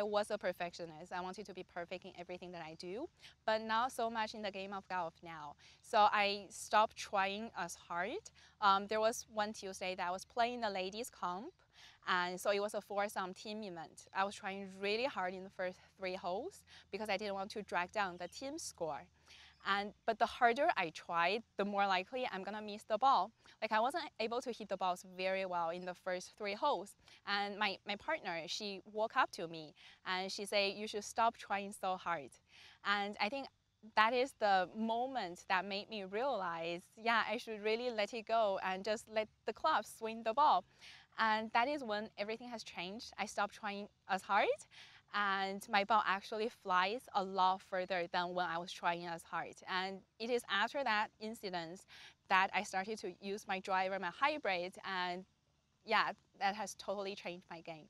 I was a perfectionist. I wanted to be perfect in everything that I do, but not so much in the game of golf now. So I stopped trying as hard. Um, there was one Tuesday that I was playing the ladies comp, and so it was a foursome team event. I was trying really hard in the first three holes because I didn't want to drag down the team score. And but the harder I tried, the more likely I'm gonna miss the ball. Like I wasn't able to hit the balls very well in the first three holes. And my, my partner, she walked up to me and she said, you should stop trying so hard. And I think that is the moment that made me realize, yeah, I should really let it go and just let the club swing the ball. And that is when everything has changed. I stopped trying as hard and my ball actually flies a lot further than when I was trying as hard. And it is after that incident that I started to use my driver, my hybrid, and yeah, that has totally changed my game.